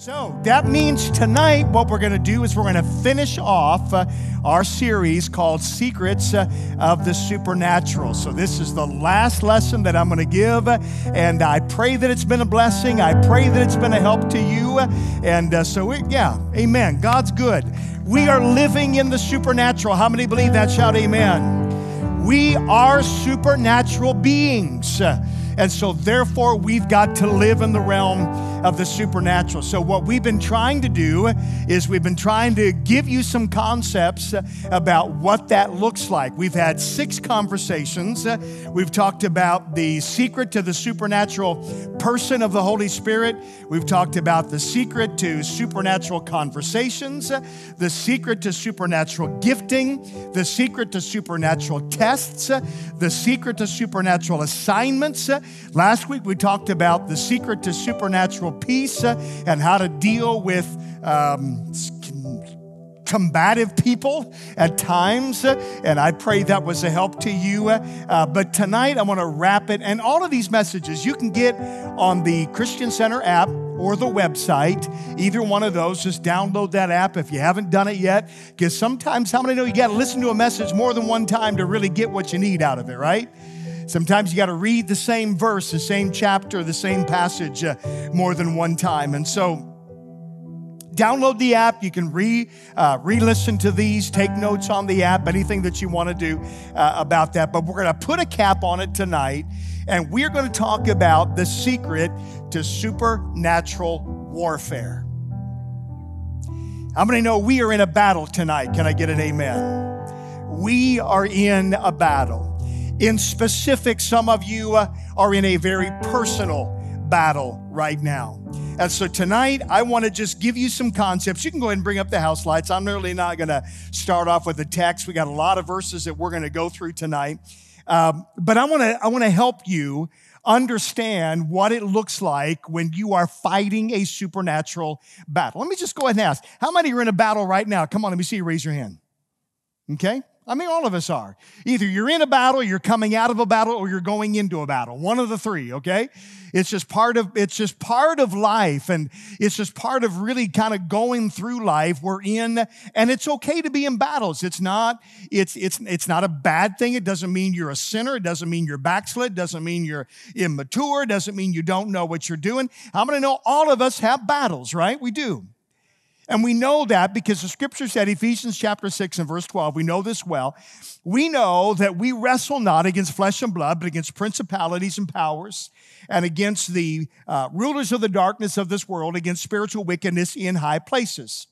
So that means tonight, what we're going to do is we're going to finish off uh, our series called Secrets uh, of the Supernatural. So, this is the last lesson that I'm going to give, and I pray that it's been a blessing. I pray that it's been a help to you. And uh, so, it, yeah, amen. God's good. We are living in the supernatural. How many believe that? Shout amen. We are supernatural beings. And so, therefore, we've got to live in the realm of the supernatural. So, what we've been trying to do is we've been trying to give you some concepts about what that looks like. We've had six conversations. We've talked about the secret to the supernatural person of the Holy Spirit. We've talked about the secret to supernatural conversations, the secret to supernatural gifting, the secret to supernatural tests, the secret to supernatural assignments. Last week we talked about the secret to supernatural peace uh, and how to deal with um, combative people at times. And I pray that was a help to you. Uh, but tonight I want to wrap it. And all of these messages you can get on the Christian Center app or the website. Either one of those, just download that app if you haven't done it yet. Because sometimes, how many know you got to listen to a message more than one time to really get what you need out of it, right? Sometimes you got to read the same verse, the same chapter, the same passage uh, more than one time. And so, download the app. You can re uh, re-listen to these, take notes on the app, anything that you want to do uh, about that. But we're going to put a cap on it tonight, and we're going to talk about the secret to supernatural warfare. How many know we are in a battle tonight? Can I get an amen? We are in a battle. In specific, some of you uh, are in a very personal battle right now. And so tonight, I want to just give you some concepts. You can go ahead and bring up the house lights. I'm really not going to start off with a text. We got a lot of verses that we're going to go through tonight. Um, but I want to I want to help you understand what it looks like when you are fighting a supernatural battle. Let me just go ahead and ask: How many are in a battle right now? Come on, let me see you raise your hand. Okay, I mean, all of us are. Either you're in a battle, you're coming out of a battle, or you're going into a battle. One of the three, okay? It's just part of it's just part of life, and it's just part of really kind of going through life. We're in, and it's okay to be in battles. It's not, it's it's it's not a bad thing. It doesn't mean you're a sinner, it doesn't mean you're backslid, it doesn't mean you're immature, it doesn't mean you don't know what you're doing. I'm gonna know all of us have battles, right? We do. And we know that because the scripture said, Ephesians chapter 6 and verse 12, we know this well. We know that we wrestle not against flesh and blood, but against principalities and powers and against the uh, rulers of the darkness of this world, against spiritual wickedness in high places.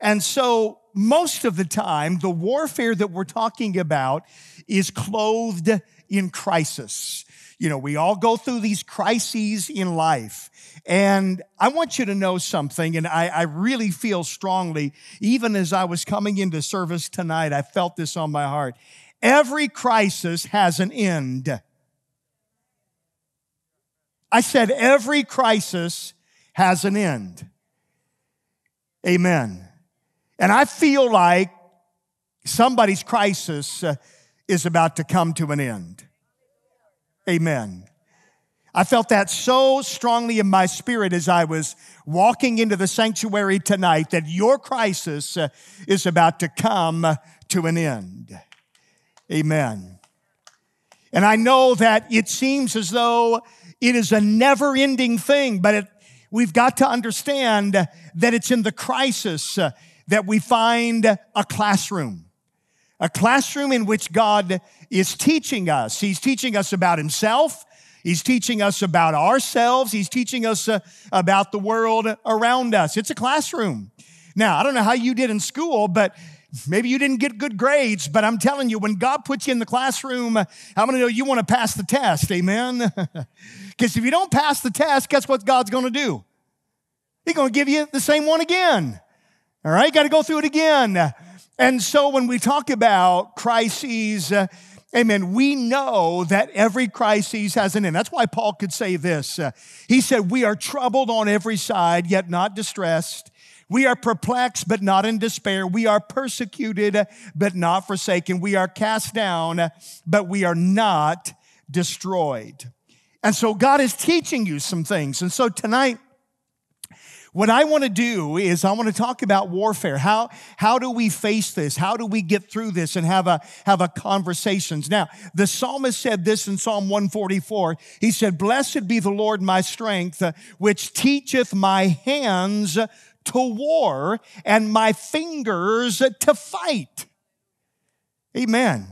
And so, most of the time, the warfare that we're talking about is clothed in crisis. You know, we all go through these crises in life. And I want you to know something, and I, I, really feel strongly, even as I was coming into service tonight, I felt this on my heart. Every crisis has an end. I said, every crisis has an end. Amen. And I feel like somebody's crisis uh, is about to come to an end. Amen. I felt that so strongly in my spirit as I was walking into the sanctuary tonight that your crisis uh, is about to come to an end. Amen. And I know that it seems as though it is a never ending thing, but it, we've got to understand that it's in the crisis uh, that we find a classroom a classroom in which God is teaching us. He's teaching us about Himself. He's teaching us about ourselves. He's teaching us uh, about the world around us. It's a classroom. Now, I don't know how you did in school, but maybe you didn't get good grades, but I'm telling you, when God puts you in the classroom, how many know you want to pass the test? Amen? Because if you don't pass the test, guess what God's going to do? He's going to give you the same one again. All right, got to go through it again. And so when we talk about crises, uh, amen, we know that every crisis has an end. That's why Paul could say this. Uh, he said, We are troubled on every side, yet not distressed. We are perplexed, but not in despair. We are persecuted, but not forsaken. We are cast down, but we are not destroyed. And so God is teaching you some things. And so tonight, What I want to do is I want to talk about warfare. How, how do we face this? How do we get through this and have a, have a conversations? Now, the psalmist said this in Psalm 144. He said, blessed be the Lord my strength, uh, which teacheth my hands to war and my fingers to fight. Amen.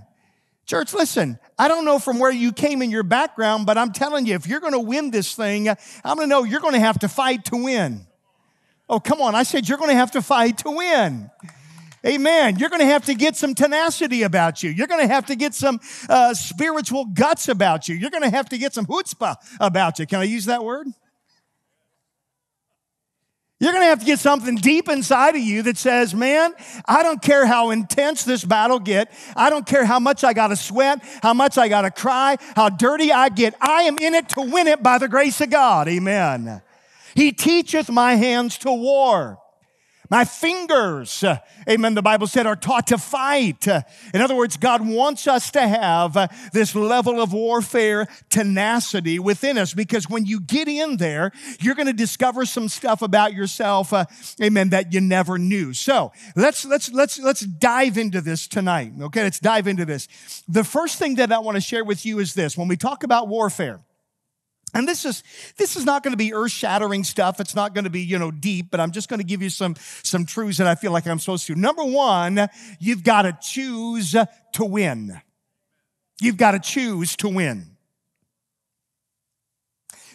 Church, listen, I don't know from where you came in your background, but I'm telling you, if you're going to win this thing, I'm going to know you're going to have to fight to win. Oh, come on. I said you're going to have to fight to win. Amen. You're going to have to get some tenacity about you. You're going to have to get some uh, spiritual guts about you. You're going to have to get some chutzpah about you. Can I use that word? You're going to have to get something deep inside of you that says, man, I don't care how intense this battle get. I don't care how much I got to sweat, how much I got to cry, how dirty I get. I am in it to win it by the grace of God. Amen. He teacheth my hands to war. My fingers, uh, amen, the Bible said, are taught to fight. Uh, in other words, God wants us to have uh, this level of warfare tenacity within us because when you get in there, you're going to discover some stuff about yourself, amen, that you never knew. So let's, let's, let's, let's dive into this tonight. Okay, let's dive into this. The first thing that I want to share with you is this. When we talk about warfare, and this is this is not going to be earth-shattering stuff. It's not going to be, you know, deep, but I'm just going to give you some some truths that I feel like I'm supposed to. Number 1, you've got to choose to win. You've got to choose to win.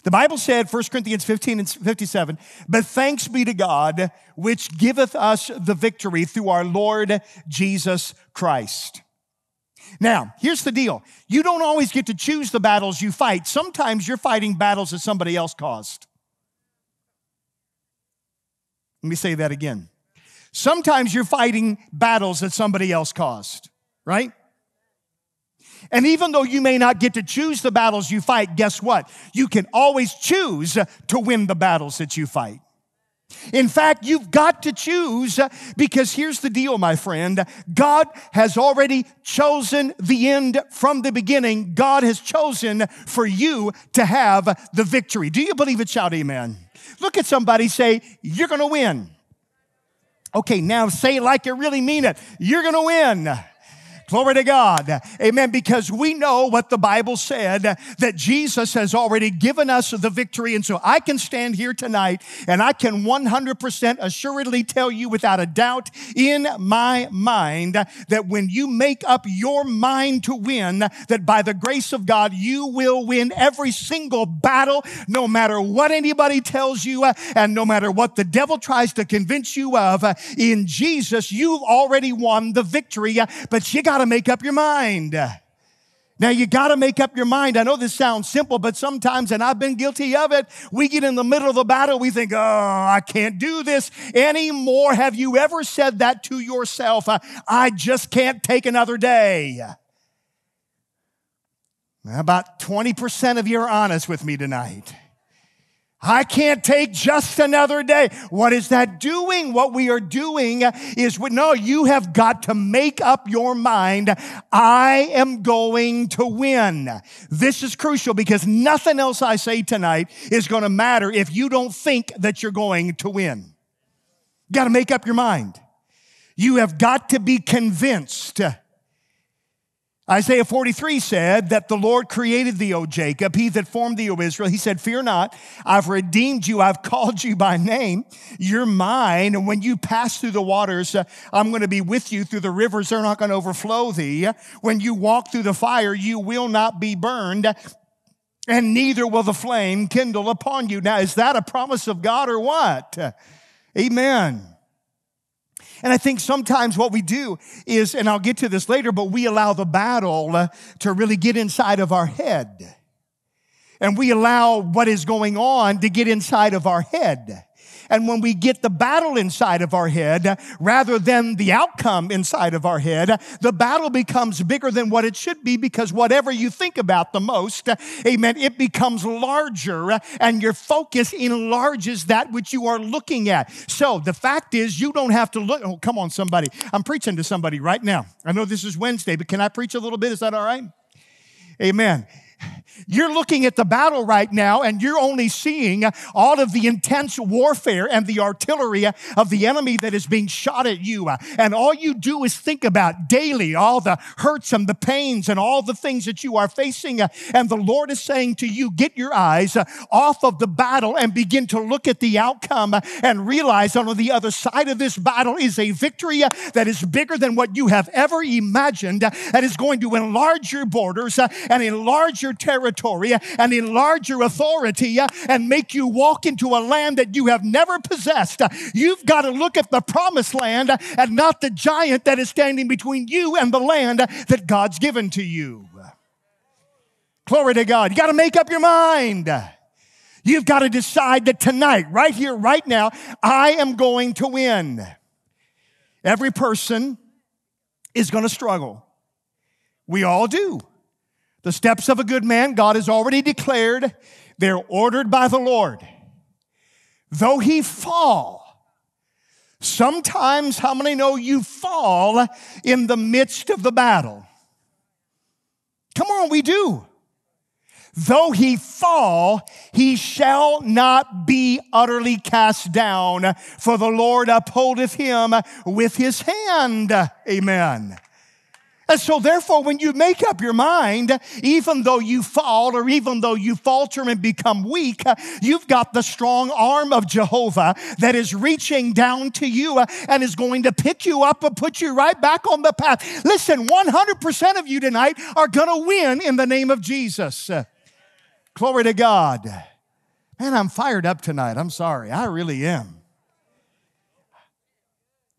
The Bible said, 1 Corinthians 15 and 57, but thanks be to God, which giveth us the victory through our Lord Jesus Christ. Now, here's the deal. You don't always get to choose the battles you fight. Sometimes you're fighting battles that somebody else caused. Let me say that again. Sometimes you're fighting battles that somebody else caused, right? And even though you may not get to choose the battles you fight, guess what? You can always choose to win the battles that you fight. In fact, you've got to choose uh, because here's the deal, my friend. God has already chosen the end from the beginning. God has chosen for you to have the victory. Do you believe it? Shout amen. Look at somebody say, You're going to win. Okay, now say like you really mean it. You're going to win. Glory to God. Amen. Because we know what the Bible said that Jesus has already given us the victory. And so I can stand here tonight and I can 100% assuredly tell you without a doubt in my mind that when you make up your mind to win, that by the grace of God, you will win every single battle, no matter what anybody tells you and no matter what the devil tries to convince you of. In Jesus, you've already won the victory, but you got to make up your mind. Now you got to make up your mind. I know this sounds simple, but sometimes, and I've been guilty of it, we get in the middle of the battle, we think, oh, I can't do this anymore. Have you ever said that to yourself? I just can't take another day. About 20% of you are honest with me tonight. I can't take just another day. What is that doing? What we are doing is, no, you have got to make up your mind. I am going to win. This is crucial because nothing else I say tonight is going to matter if you don't think that you're going to win. You got to make up your mind. You have got to be convinced Isaiah 43 said that the Lord created thee, O Jacob, he that formed thee, O Israel. He said, Fear not, I've redeemed you, I've called you by name. You're mine. And when you pass through the waters, uh, I'm going to be with you through the rivers, they're not going to overflow thee. When you walk through the fire, you will not be burned, and neither will the flame kindle upon you. Now, is that a promise of God or what? Amen. And I think sometimes what we do is, and I'll get to this later, but we allow the battle uh, to really get inside of our head. And we allow what is going on to get inside of our head. And when we get the battle inside of our head rather than the outcome inside of our head, the battle becomes bigger than what it should be because whatever you think about the most, amen, it becomes larger and your focus enlarges that which you are looking at. So the fact is, you don't have to look. Oh, come on, somebody. I'm preaching to somebody right now. I know this is Wednesday, but can I preach a little bit? Is that all right? Amen You're looking at the battle right now and you're only seeing all of the intense warfare and the artillery of the enemy that is being shot at you. And all you do is think about daily all the hurts and the pains and all the things that you are facing. And the Lord is saying to you, get your eyes off of the battle and begin to look at the outcome and realize on the other side of this battle is a victory that is bigger than what you have ever imagined, that is going to enlarge your borders and enlarge your territory territory and enlarge your authority uh, and make you walk into a land that you have never possessed. Uh, you've got to look at the promised land uh, and not the giant that is standing between you and the land that God's given to you. Glory to God. You got to make up your mind. You've got to decide that tonight, right here, right now, I am going to win. Every person is going to struggle. We all do. The steps of a good man, God has already declared, they're ordered by the Lord. Though he fall, sometimes, how many know you fall in the midst of the battle? Come on, we do. Though he fall, he shall not be utterly cast down, for the Lord upholdeth him with his hand. Amen. And so, therefore, when you make up your mind, even though you fall or even though you falter and become weak, you've got the strong arm of Jehovah that is reaching down to you and is going to pick you up and put you right back on the path. Listen, 100% of you tonight are going to win in the name of Jesus. Glory to God. Man, I'm fired up tonight. I'm sorry. I really am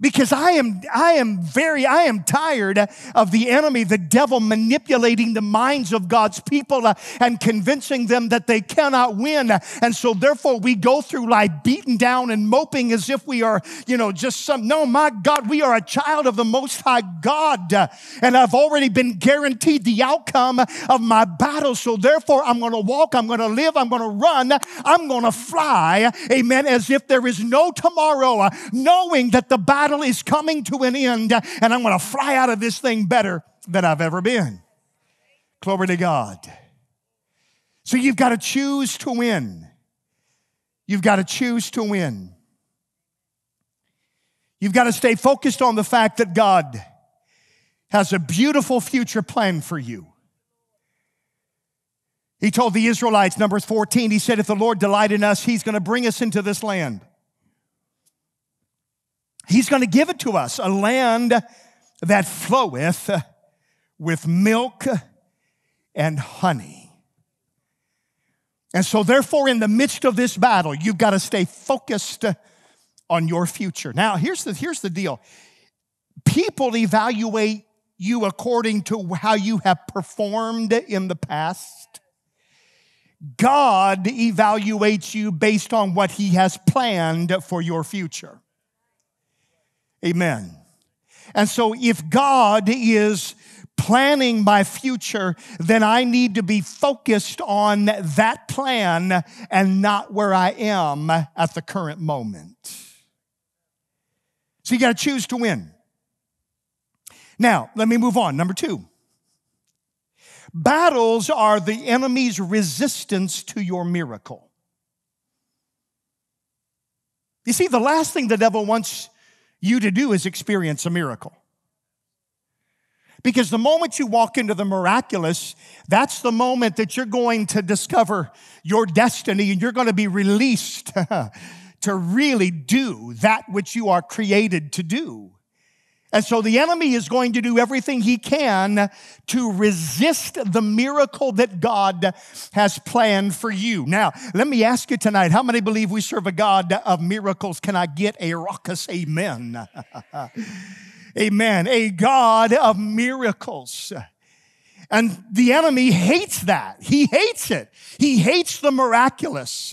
because I am, I am very, I am tired of the enemy, the devil manipulating the minds of God's people uh, and convincing them that they cannot win. And so therefore we go through life beaten down and moping as if we are, you know, just some, no, my God, we are a child of the most high God. And I've already been guaranteed the outcome of my battle. So therefore I'm going to walk, I'm going to live, I'm going to run, I'm going to fly. Amen. As if there is no tomorrow, uh, knowing that the battle battle is coming to an end, and I'm going to fly out of this thing better than I've ever been. Glory to God. So you've got to choose to win. You've got to choose to win. You've got to stay focused on the fact that God has a beautiful future plan for you. He told the Israelites, Numbers 14, he said, If the Lord delight in us, he's going to bring us into this land. He's going to give it to us, a land that floweth with milk and honey. And so, therefore, in the midst of this battle, you've got to stay focused on your future. Now, here's the, here's the deal people evaluate you according to how you have performed in the past. God evaluates you based on what He has planned for your future. Amen. And so if God is planning my future, then I need to be focused on that plan and not where I am at the current moment. So you got to choose to win. Now, let me move on. Number two. Battles are the enemy's resistance to your miracle. You see, the last thing the devil wants you to do is experience a miracle. Because the moment you walk into the miraculous, that's the moment that you're going to discover your destiny and you're going to be released to really do that which you are created to do. And so the enemy is going to do everything he can to resist the miracle that God has planned for you. Now, let me ask you tonight how many believe we serve a God of miracles? Can I get a raucous amen? amen. A God of miracles. And the enemy hates that. He hates it. He hates the miraculous.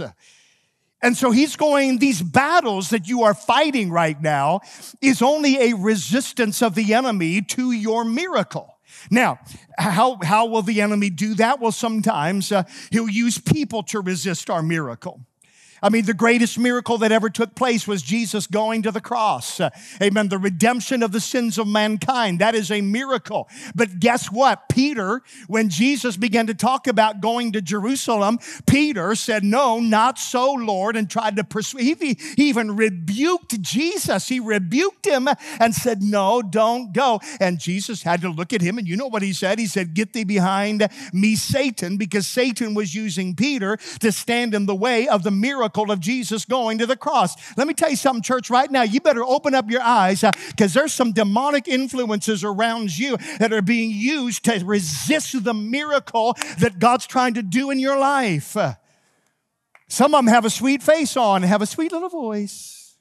And so he's going, these battles that you are fighting right now is only a resistance of the enemy to your miracle. Now, how, how will the enemy do that? Well, sometimes uh, he'll use people to resist our miracle. I mean, the greatest miracle that ever took place was Jesus going to the cross. Amen. The redemption of the sins of mankind. That is a miracle. But guess what? Peter, when Jesus began to talk about going to Jerusalem, Peter said, No, not so, Lord, and tried to persuade. He, he even rebuked Jesus. He rebuked him and said, No, don't go. And Jesus had to look at him, and you know what he said? He said, Get thee behind me, Satan, because Satan was using Peter to stand in the way of the miracle of Jesus going to the cross. Let me tell you something, church, right now. You better open up your eyes because uh, there's some demonic influences around you that are being used to resist the miracle that God's trying to do in your life. Some of them have a sweet face on, have a sweet little voice,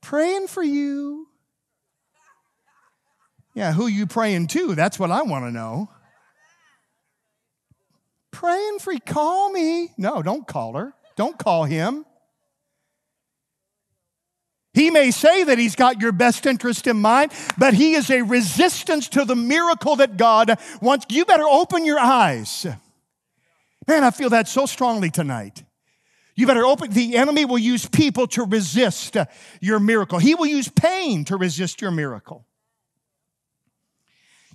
praying for you. Yeah, who you praying to? That's what I want to know. Praying for you. Call me. No, don't call her. Don't call him. He may say that he's got your best interest in mind, but he is a resistance to the miracle that God wants. You better open your eyes. Man, I feel that so strongly tonight. You better open. The enemy will use people to resist your miracle. He will use pain to resist your miracle.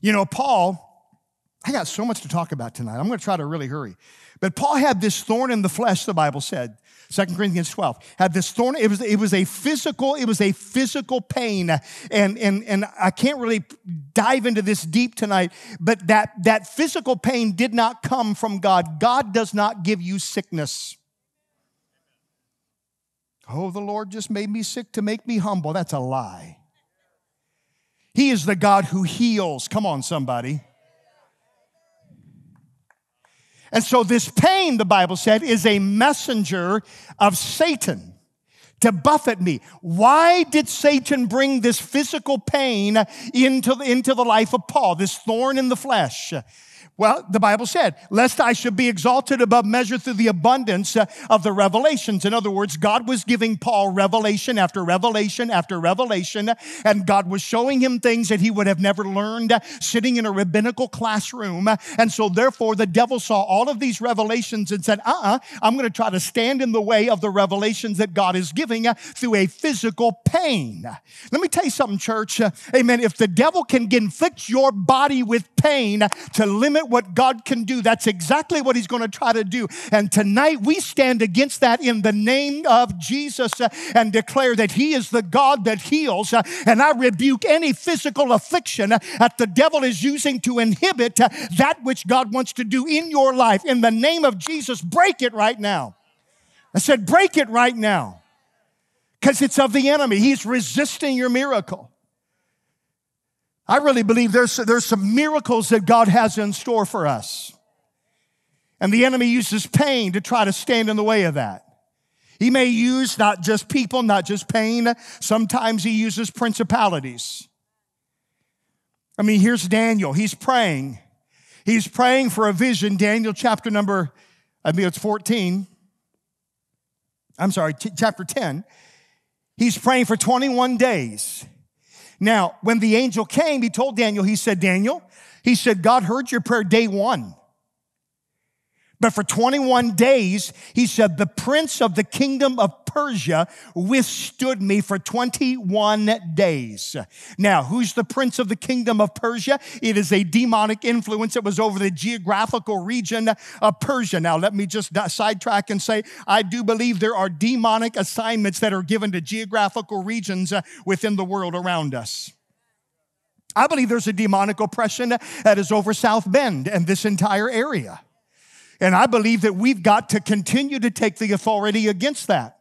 You know, Paul, I got so much to talk about tonight. I'm going to try to really hurry. But Paul had this thorn in the flesh, the Bible said. 2 Corinthians 12 had this thorn. It was, it was a physical, it was a physical pain. And, and, and I can't really dive into this deep tonight, but that, that physical pain did not come from God. God does not give you sickness. Oh, the Lord just made me sick to make me humble. That's a lie. He is the God who heals. Come on, somebody. And so, this pain, the Bible said, is a messenger of Satan to buffet me. Why did Satan bring this physical pain into, into the life of Paul, this thorn in the flesh? Well, the Bible said, lest I should be exalted above measure through the abundance uh, of the revelations. In other words, God was giving Paul revelation after revelation after revelation, and God was showing him things that he would have never learned sitting in a rabbinical classroom. And so, therefore, the devil saw all of these revelations and said, uh uh-uh, uh, i am going to try to stand in the way of the revelations that God is giving uh, through a physical pain. Let me tell you something, church. Amen. If the devil can inflict your body with pain to limit what God can do. That's exactly what He's going to try to do. And tonight we stand against that in the name of Jesus uh, and declare that He is the God that heals. Uh, and I rebuke any physical affliction uh, that the devil is using to inhibit that which God wants to do in your life. In the name of Jesus, break it right now. I said, break it right now because it's of the enemy. He's resisting your miracle. I really believe there's, there's some miracles that God has in store for us. And the enemy uses pain to try to stand in the way of that. He may use not just people, not just pain. Sometimes he uses principalities. I mean, here's Daniel. He's praying. He's praying for a vision. Daniel chapter number, I mean, it's 14. I'm sorry, t- chapter 10. He's praying for 21 days. Now, when the angel came, he told Daniel, he said, Daniel, he said, God heard your prayer day one. But for 21 days, he said, the prince of the kingdom of Persia withstood me for 21 days. Now, who's the prince of the kingdom of Persia? It is a demonic influence that was over the geographical region of Persia. Now, let me just sidetrack and say, I do believe there are demonic assignments that are given to geographical regions uh, within the world around us. I believe there's a demonic oppression that is over South Bend and this entire area. And I believe that we've got to continue to take the authority against that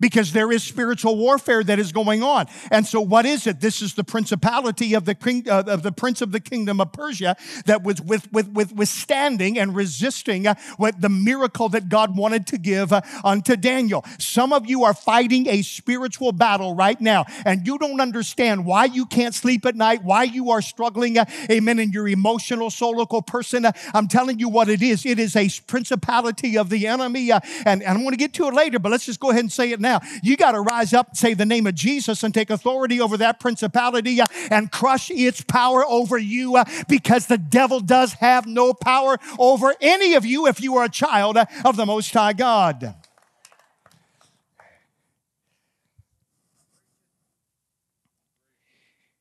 because there is spiritual warfare that is going on. And so, what is it? This is the principality of the king, uh, of the prince of the kingdom of Persia that was with, with, with withstanding and resisting uh, what the miracle that God wanted to give uh, unto Daniel. Some of you are fighting a spiritual battle right now, and you don't understand why you can't sleep at night, why you are struggling, amen, in your emotional, solical person. I'm telling you what it is. It is a principality of the enemy, and, and I'm going to get to it later, but let's just go ahead and say it now now. You got to rise up, and say the name of Jesus, and take authority over that principality uh, and crush its power over you uh, because the devil does have no power over any of you if you are a child uh, of the Most High God.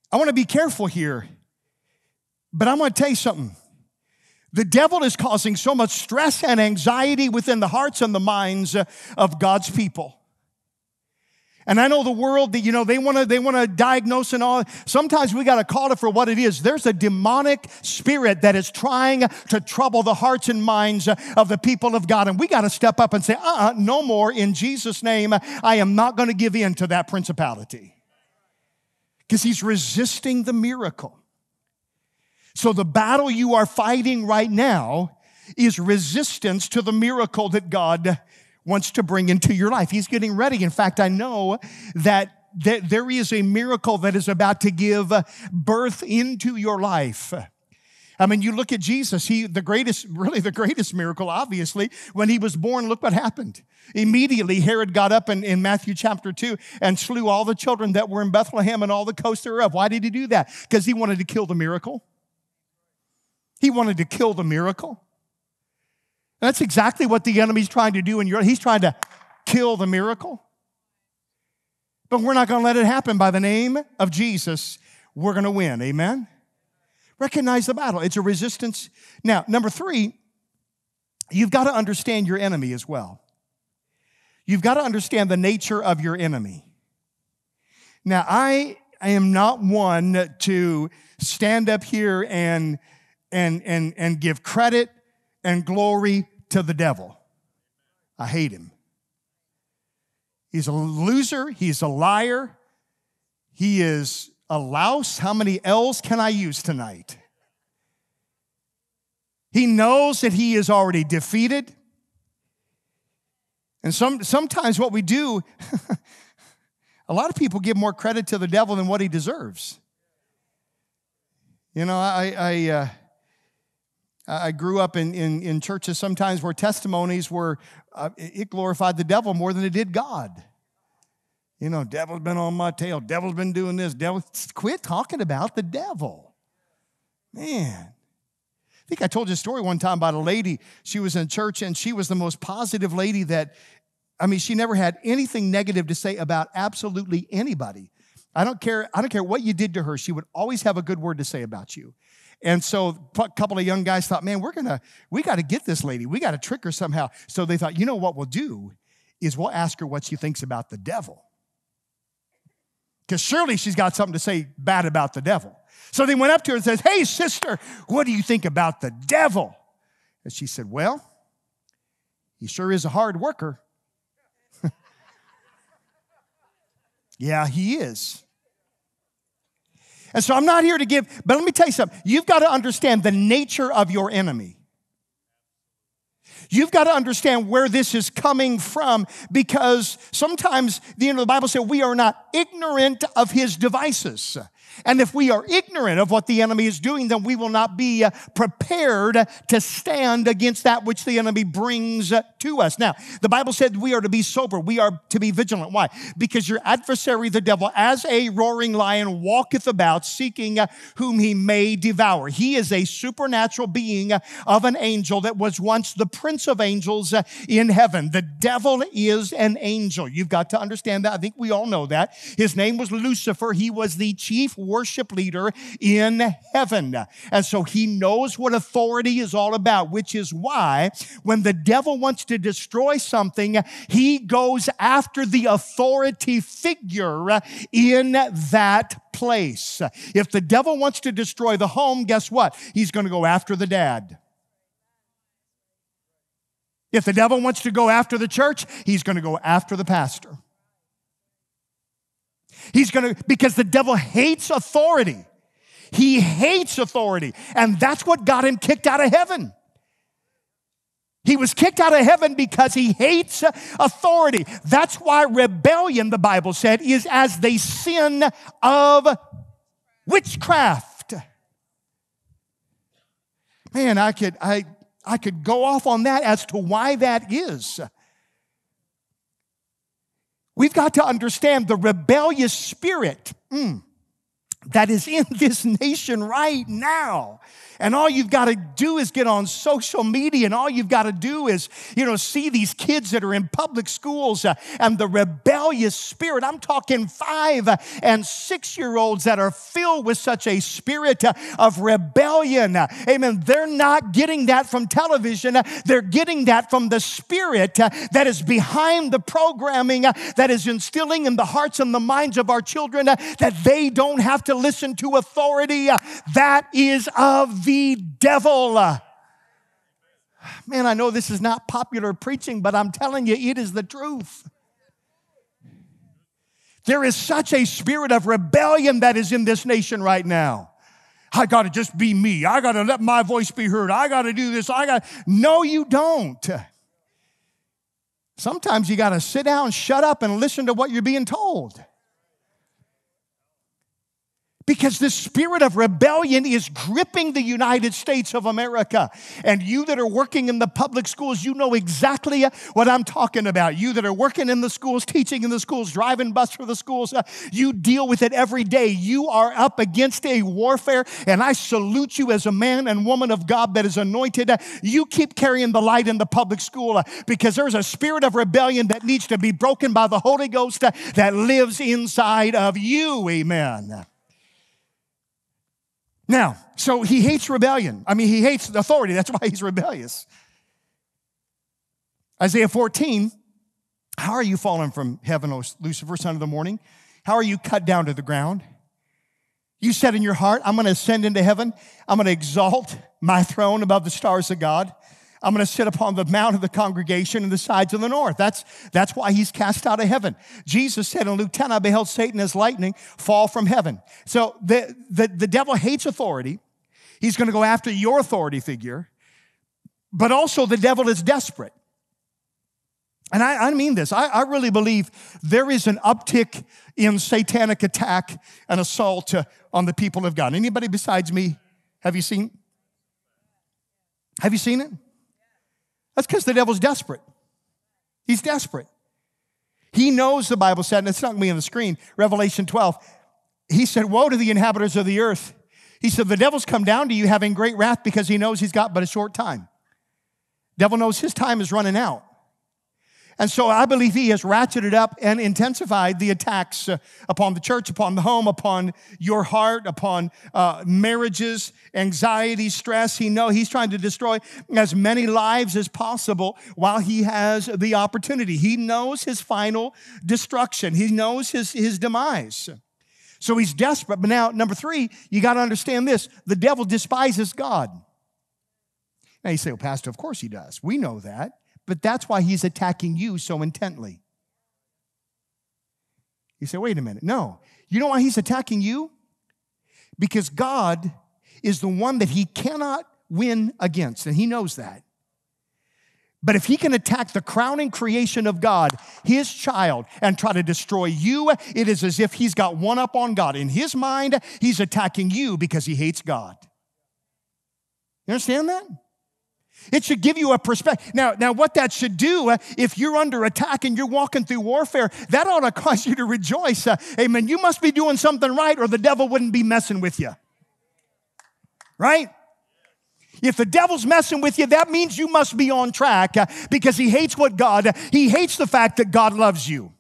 I want to be careful here, but I'm going to tell you something. The devil is causing so much stress and anxiety within the hearts and the minds of God's people. And I know the world that, you know, they want to, they want to diagnose and all. Sometimes we got to call it for what it is. There's a demonic spirit that is trying to trouble the hearts and minds of the people of God. And we got to step up and say, uh-uh, no more. In Jesus' name, I am not going to give in to that principality. Because he's resisting the miracle. So the battle you are fighting right now is resistance to the miracle that God wants to bring into your life. He's getting ready. In fact, I know that that there is a miracle that is about to give birth into your life. I mean, you look at Jesus, he, the greatest, really the greatest miracle, obviously, when he was born, look what happened. Immediately, Herod got up in, in Matthew chapter 2 and slew all the children that were in Bethlehem and all the coast thereof. Why did he do that? Because he wanted to kill the miracle. He wanted to kill the miracle. That's exactly what the enemy's trying to do in your he's trying to kill the miracle. But we're not going to let it happen by the name of Jesus. We're going to win. Amen. Recognize the battle. It's a resistance. Now, number 3, you've got to understand your enemy as well. You've got to understand the nature of your enemy. Now, I am not one to stand up here and and, and, and give credit and glory to the devil. I hate him. He's a loser. He's a liar. He is a louse. How many L's can I use tonight? He knows that he is already defeated. And some, sometimes what we do, a lot of people give more credit to the devil than what he deserves. You know, I, I, uh, I grew up in, in, in churches sometimes where testimonies were, uh, it glorified the devil more than it did God. You know, devil's been on my tail, devil's been doing this, devil. Quit talking about the devil. Man. I think I told you a story one time about a lady. She was in church and she was the most positive lady that, I mean, she never had anything negative to say about absolutely anybody. I don't care, I don't care what you did to her, she would always have a good word to say about you. And so a couple of young guys thought, man, we're gonna, we gotta get this lady. We gotta trick her somehow. So they thought, you know what we'll do is we'll ask her what she thinks about the devil. Because surely she's got something to say bad about the devil. So they went up to her and says, Hey, sister, what do you think about the devil? And she said, Well, he sure is a hard worker. yeah, he is. And so I'm not here to give, but let me tell you something. You've got to understand the nature of your enemy. You've got to understand where this is coming from because sometimes the end of the Bible says we are not ignorant of his devices. And if we are ignorant of what the enemy is doing, then we will not be uh, prepared to stand against that which the enemy brings uh, to us. Now, the Bible said we are to be sober. We are to be vigilant. Why? Because your adversary, the devil, as a roaring lion, walketh about seeking uh, whom he may devour. He is a supernatural being of an angel that was once the prince of angels in heaven. The devil is an angel. You've got to understand that. I think we all know that. His name was Lucifer. He was the chief worship leader in heaven. And so he knows what authority is all about, which is why when the devil wants to destroy something, he goes after the authority figure in that place. If the devil wants to destroy the home, guess what? He's going to go after the dad. If the devil wants to go after the church, he's going to go after the pastor. He's going to, because the devil hates authority. He hates authority. And that's what got him kicked out of heaven. He was kicked out of heaven because he hates authority. That's why rebellion, the Bible said, is as the sin of witchcraft. Man, I could, I, I could go off on that as to why that is. We've got to understand the rebellious spirit. Mm, that is in this nation right now. And all you've got to do is get on social media, and all you've got to do is, you know, see these kids that are in public schools uh, and the rebellious spirit. I'm talking five and six year olds that are filled with such a spirit uh, of rebellion. Amen. They're not getting that from television, they're getting that from the spirit uh, that is behind the programming uh, that is instilling in the hearts and the minds of our children uh, that they don't have to listen to authority. That is of the devil. Man, I know this is not popular preaching, but I'm telling you, it is the truth. There is such a spirit of rebellion that is in this nation right now. I got to just be me. I got to let my voice be heard. I got to do this. I got No, you don't. Sometimes you got to sit down, shut up, and listen to what you're being told because the spirit of rebellion is gripping the United States of America. And you that are working in the public schools, you know exactly what I'm talking about. You that are working in the schools, teaching in the schools, driving bus for the schools, uh, you deal with it every day. You are up against a warfare, and I salute you as a man and woman of God that is anointed. You keep carrying the light in the public school uh, because there's a spirit of rebellion that needs to be broken by the Holy Ghost uh, that lives inside of you. Amen. Now, so he hates rebellion. I mean, he hates authority. That's why he's rebellious. Isaiah 14, how are you fallen from heaven, O Lucifer, son of the morning? How are you cut down to the ground? You said in your heart, I'm going to ascend into heaven. I'm going to exalt my throne above the stars of God. I'm going to sit upon the mount of the congregation in the sides of the north. That's, that's why he's cast out of heaven. Jesus said in Luke 10, I beheld Satan as lightning fall from heaven. So the, the, the devil hates authority. He's going to go after your authority figure, but also the devil is desperate. And I, I mean this. I, I, really believe there is an uptick in satanic attack and assault uh, on the people of God. Anybody besides me? Have you seen? Have you seen it? That's because the devil's desperate. He's desperate. He knows the Bible said, and it's not going to be on the screen, Revelation 12. He said, Woe to the inhabitants of the earth. He said, The devil's come down to you having great wrath because he knows he's got but a short time. Devil knows his time is running out. And so I believe he has ratcheted up and intensified the attacks uh, upon the church, upon the home, upon your heart, upon uh, marriages, anxiety, stress. He know he's trying to destroy as many lives as possible while he has the opportunity. He knows his final destruction. He knows his, his demise. So he's desperate. But now, number three, you got to understand this. The devil despises God. Now you say, well, Pastor, of course he does. We know that. But that's why he's attacking you so intently. You say, wait a minute. No. You know why he's attacking you? Because God is the one that he cannot win against, and he knows that. But if he can attack the crowning creation of God, his child, and try to destroy you, it is as if he's got one up on God. In his mind, he's attacking you because he hates God. You understand that? It should give you a perspective. Now, now, what that should do, uh, if you're under attack and you're walking through warfare, that ought to cause you to rejoice. Uh, amen. You must be doing something right, or the devil wouldn't be messing with you. Right? If the devil's messing with you, that means you must be on track uh, because he hates what God, he hates the fact that God loves you.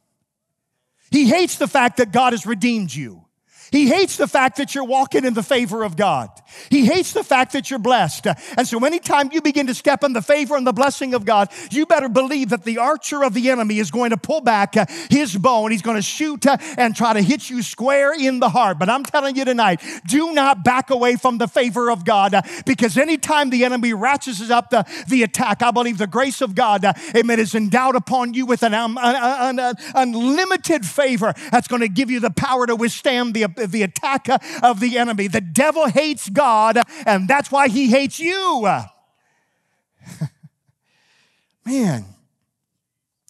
He hates the fact that God has redeemed you. He hates the fact that you're walking in the favor of God. He hates the fact that you're blessed. And so anytime you begin to step in the favor and the blessing of God, you better believe that the archer of the enemy is going to pull back uh, his bow and he's going to shoot uh, and try to hit you square in the heart. But I'm telling you tonight, do not back away from the favor of God uh, because anytime the enemy ratchets up the, the attack, I believe the grace of God, amen, is endowed upon you with an, um, unlimited favor that's going to give you the power to withstand the the attack of the enemy. The devil hates God, and that's why he hates you. Man,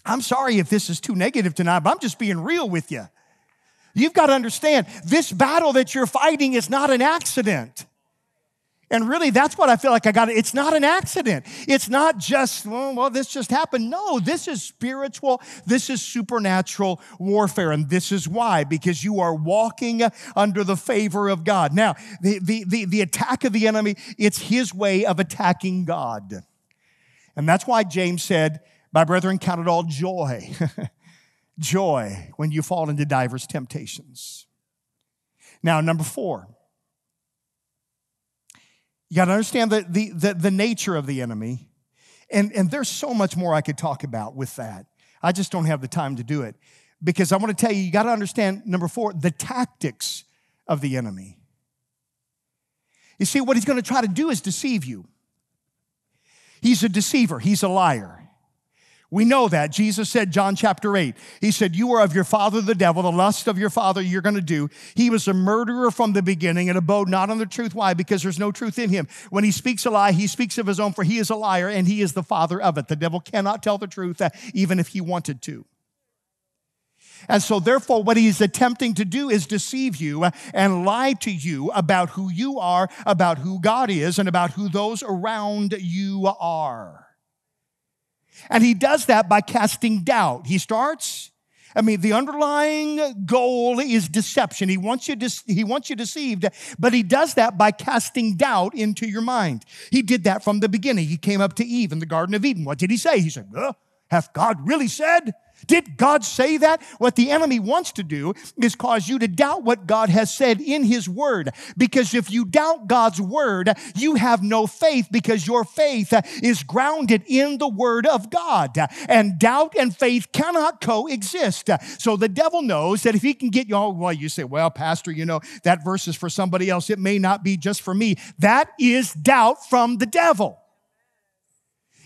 I'm sorry if this is too negative tonight, but I'm just being real with you. You've got to understand this battle that you're fighting is not an accident. And really, that's what I feel like I got. It's not an accident. It's not just, well, well, this just happened. No, this is spiritual. This is supernatural warfare. And this is why, because you are walking under the favor of God. Now, the, the, the, the attack of the enemy, it's his way of attacking God. And that's why James said, My brethren, count it all joy. joy when you fall into divers temptations. Now, number four, you got to understand the, the, the, the, nature of the enemy. And, and there's so much more I could talk about with that. I just don't have the time to do it. Because I want to tell you, you got to understand, number four, the tactics of the enemy. You see, what he's going to try to do is deceive you. He's a deceiver, he's a liar. We know that. Jesus said, John chapter 8, He said, You are of your father the devil, the lust of your father you're going to do. He was a murderer from the beginning and abode not on the truth. Why? Because there's no truth in him. When he speaks a lie, he speaks of his own, for he is a liar and he is the father of it. The devil cannot tell the truth, uh, even if he wanted to. And so, therefore, what he's attempting to do is deceive you uh, and lie to you about who you are, about who God is, and about who those around you are. And he does that by casting doubt. He starts, I mean, the underlying goal is deception. He wants you, de- he wants you deceived, but he does that by casting doubt into your mind. He did that from the beginning. He came up to Eve in the Garden of Eden. What did he say? He said, uh, Hath God really said? Did God say that? What the enemy wants to do is cause you to doubt what God has said in His Word. Because if you doubt God's Word, you have no faith because your faith is grounded in the Word of God. And doubt and faith cannot coexist. So the devil knows that if he can get you, oh, well, you say, well, Pastor, you know, that verse is for somebody else. It may not be just for me. That is doubt from the devil.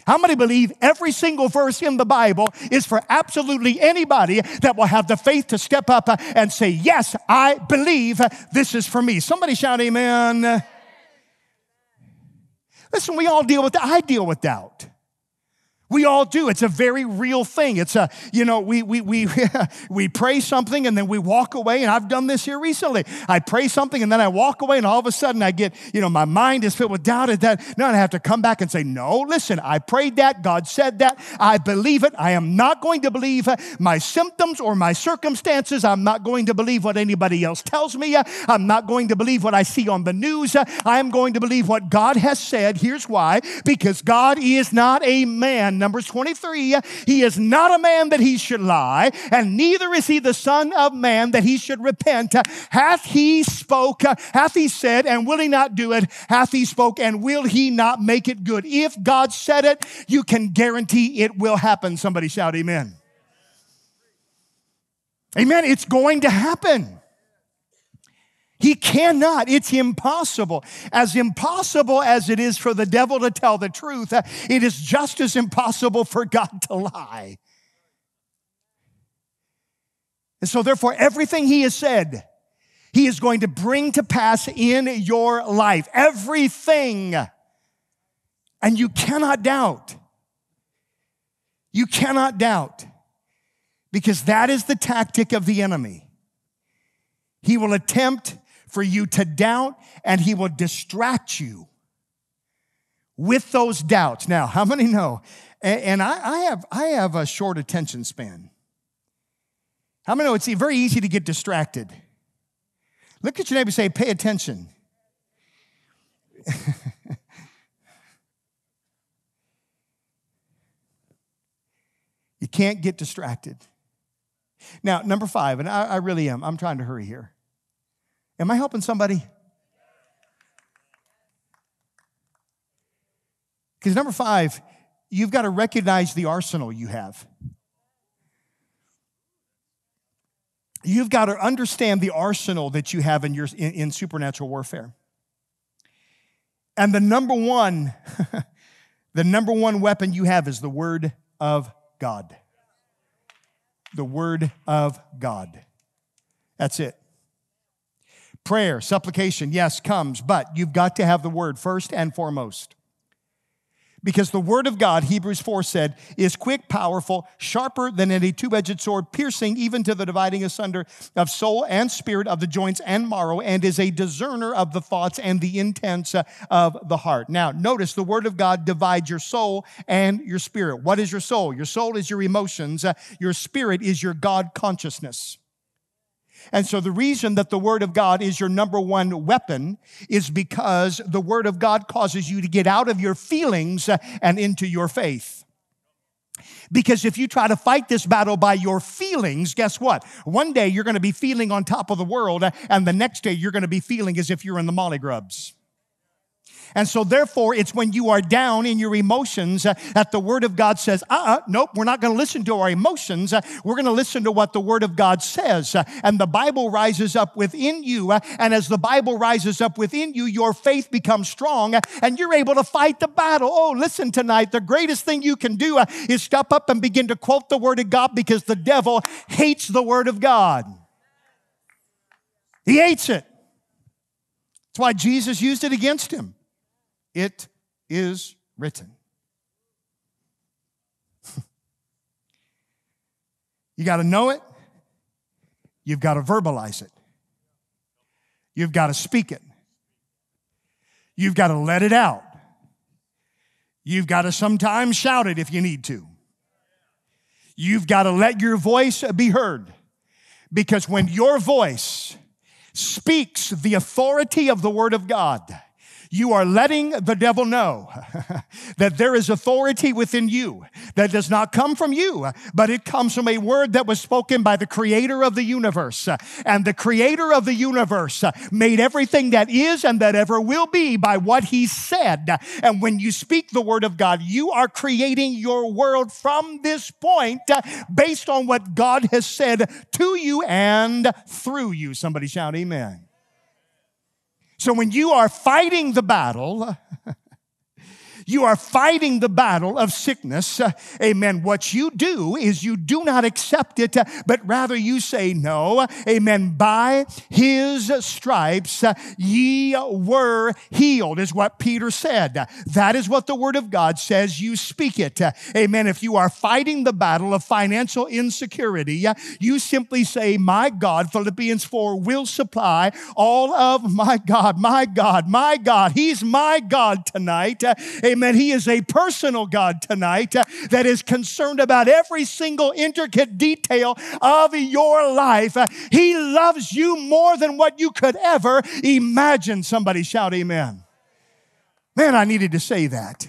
How many believe every single verse in the Bible is for absolutely anybody that will have the faith to step up and say, Yes, I believe this is for me? Somebody shout, Amen. Listen, we all deal with that. I deal with doubt. We all do. It's a very real thing. It's a, you know, we, we, we, we pray something and then we walk away. And I've done this here recently. I pray something and then I walk away and all of a sudden I get, you know, my mind is filled with doubt at that. Now I have to come back and say, no, listen, I prayed that. God said that. I believe it. I am not going to believe uh, my symptoms or my circumstances. I'm not going to believe what anybody else tells me. Uh. I'm not going to believe what I see on the news. Uh. I am going to believe what God has said. Here's why. Because God is not a man Numbers 23, he is not a man that he should lie, and neither is he the son of man that he should repent. Hath he spoke, hath he said, and will he not do it? Hath he spoke, and will he not make it good? If God said it, you can guarantee it will happen. Somebody shout amen. Amen. It's going to happen. He cannot. It's impossible. As impossible as it is for the devil to tell the truth, uh, it is just as impossible for God to lie. And so, therefore, everything he has said, he is going to bring to pass in your life. Everything. And you cannot doubt. You cannot doubt. Because that is the tactic of the enemy. He will attempt for you to doubt, and he will distract you with those doubts. Now, how many know? And I, have, I have a short attention span. How many know it's very easy to get distracted? Look at your neighbor say, pay attention. you can't get distracted. Now, number five, and I, I really am, I'm trying to hurry here. Am I helping somebody? Because number five, you've got to recognize the arsenal you have. You've got to understand the arsenal that you have in, your, in, in supernatural warfare. And the number one, the number one weapon you have is the Word of God. The Word of God. That's it. Prayer, supplication, yes, comes, but you've got to have the word first and foremost. Because the word of God, Hebrews 4 said, is quick, powerful, sharper than any two edged sword, piercing even to the dividing asunder of soul and spirit, of the joints and marrow, and is a discerner of the thoughts and the intents uh, of the heart. Now, notice the word of God divides your soul and your spirit. What is your soul? Your soul is your emotions, uh, your spirit is your God consciousness. And so the reason that the Word of God is your number one weapon is because the Word of God causes you to get out of your feelings and into your faith. Because if you try to fight this battle by your feelings, guess what? One day you're going to be feeling on top of the world, and the next day you're going to be feeling as if you're in the molly grubs. And so, therefore, it's when you are down in your emotions uh, that the Word of God says, uh uh-uh, uh nope, we're not going to listen to our emotions. Uh, we're going to listen to what the Word of God says. Uh, and the Bible rises up within you. And as the Bible rises up within you, your faith becomes strong and you're able to fight the battle. Oh, listen tonight, the greatest thing you can do is step up and begin to quote the Word of God because the devil hates the Word of God. He hates it. That's why Jesus used it against him. It is written. you got to know it, you've got to verbalize it, you've got to speak it, you've got to let it out. You've got to sometimes shout it if you need to. You've got to let your voice be heard. Because when your voice speaks the authority of the Word of God, you are letting the devil know that there is authority within you that does not come from you, but it comes from a word that was spoken by the creator of the universe. And the creator of the universe made everything that is and that ever will be by what he said. And when you speak the word of God, you are creating your world from this point based on what God has said to you and through you. Somebody shout, Amen. So when you are fighting the battle, you are fighting the battle of sickness. Uh, amen. What you do is you do not accept it, uh, but rather you say, No. Amen. By his stripes uh, ye were healed, is what Peter said. That is what the word of God says. You speak it. Amen. If you are fighting the battle of financial insecurity, you simply say, My God, Philippians 4 will supply all of my God, my God, my God. He's my God tonight. Amen Amen. He is a personal God tonight uh, that is concerned about every single intricate detail of your life. Uh, he loves you more than what you could ever imagine. Somebody shout, Amen. Man, I needed to say that.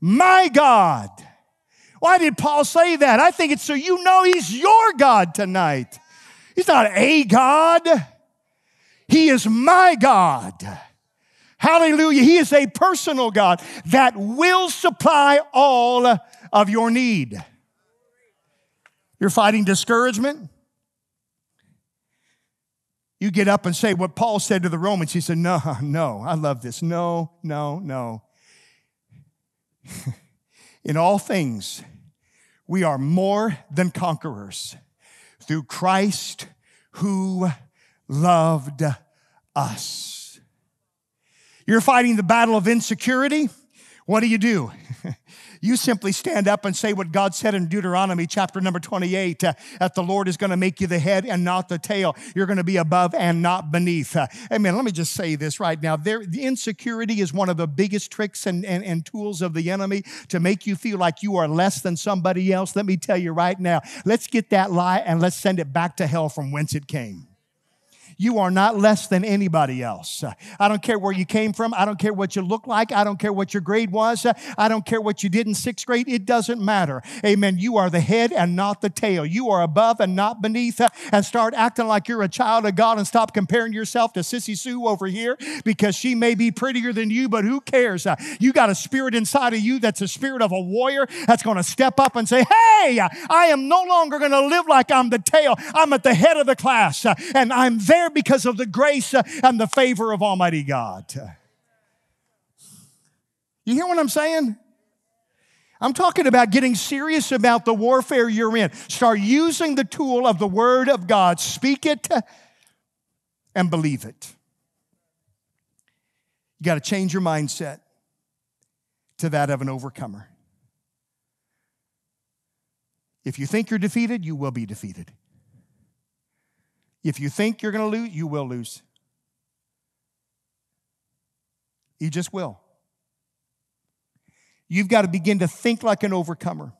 My God. Why did Paul say that? I think it's so you know He's your God tonight. He's not a God, He is my God. Hallelujah. He is a personal God that will supply all of your need. You're fighting discouragement. You get up and say what Paul said to the Romans. He said, No, no, I love this. No, no, no. In all things, we are more than conquerors through Christ who loved us. You're fighting the battle of insecurity. What do you do? you simply stand up and say what God said in Deuteronomy chapter number 28 uh, that the Lord is going to make you the head and not the tail. You're going to be above and not beneath. Uh, amen. Let me just say this right now. There, the insecurity is one of the biggest tricks and, and, and tools of the enemy to make you feel like you are less than somebody else. Let me tell you right now, let's get that lie and let's send it back to hell from whence it came. You are not less than anybody else. I don't care where you came from. I don't care what you look like. I don't care what your grade was. I don't care what you did in sixth grade. It doesn't matter. Amen. You are the head and not the tail. You are above and not beneath. And start acting like you're a child of God and stop comparing yourself to Sissy Sue over here because she may be prettier than you, but who cares? You got a spirit inside of you that's a spirit of a warrior that's going to step up and say, Hey, I am no longer going to live like I'm the tail. I'm at the head of the class and I'm there there because of the grace uh, and the favor of Almighty God. You hear what I'm saying? I'm talking about getting serious about the warfare you're in. Start using the tool of the Word of God. Speak it and believe it. You got to change your mindset. to that of an overcomer. If you think you're defeated, you will be defeated. If you think you're going to lose, you will lose. You just will. You've got to begin to think like an overcomer.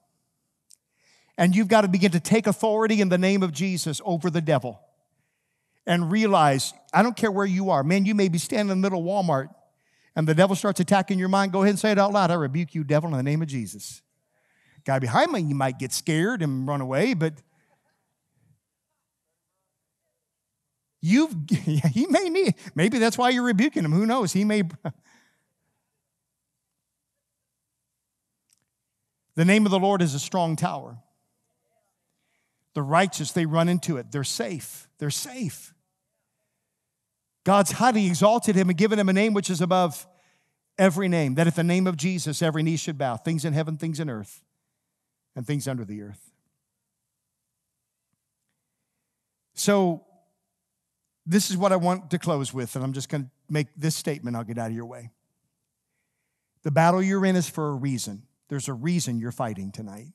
And you've got to begin to take authority in the name of Jesus over the devil. And realize, I don't care where you are. Man, you may be standing in the middle of Walmart and the devil starts attacking your mind. Go ahead and say it out loud. I rebuke you, devil, in the name of Jesus. Guy behind me, you might get scared and run away, but you've, he may need, maybe that's why you're rebuking him. Who knows? He may. The name of the Lord is a strong tower. The righteous, they run into it. They're safe. They're safe. God's highly exalted him and given him a name which is above every name, that at the name of Jesus, every knee should bow, things in heaven, things in earth, and things under the earth. So, this is what I want to close with, and I'm just going to make this statement. I'll get out of your way. The battle you're in is for a reason. There's a reason you're fighting tonight.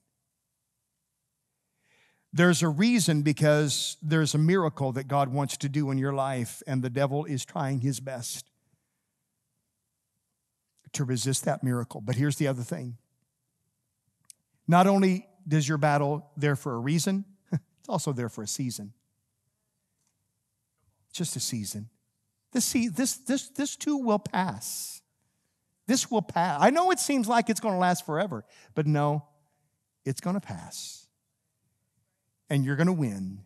There's a reason because there's a miracle that God wants to do in your life, and the devil is trying his best to resist that miracle. But here's the other thing not only does your battle there for a reason, it's also there for a season. Just a season. This, this, this, this too will pass. This will pass. I know it seems like it's going to last forever, but no, it's going to pass. And you're going to win.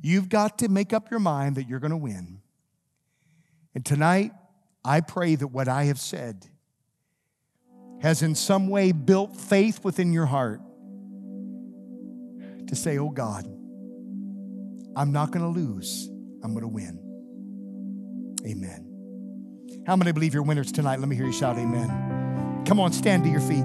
You've got to make up your mind that you're going to win. And tonight, I pray that what I have said has in some way built faith within your heart to say, Oh God, I'm not going to lose, I'm going to win. Amen. How many believe you're winners tonight? Let me hear you shout, Amen. Come on, stand to your feet.